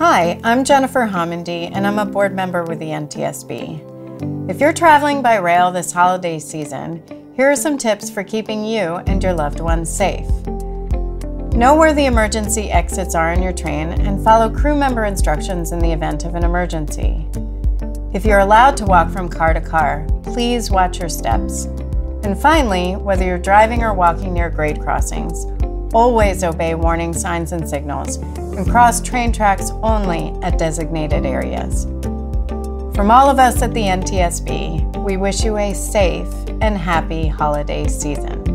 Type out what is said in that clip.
Hi, I'm Jennifer Homendy, and I'm a board member with the NTSB. If you're traveling by rail this holiday season, here are some tips for keeping you and your loved ones safe. Know where the emergency exits are in your train and follow crew member instructions in the event of an emergency. If you're allowed to walk from car to car, please watch your steps. And finally, whether you're driving or walking near grade crossings, always obey warning signs and signals and cross train tracks only at designated areas. From all of us at the NTSB, we wish you a safe and happy holiday season.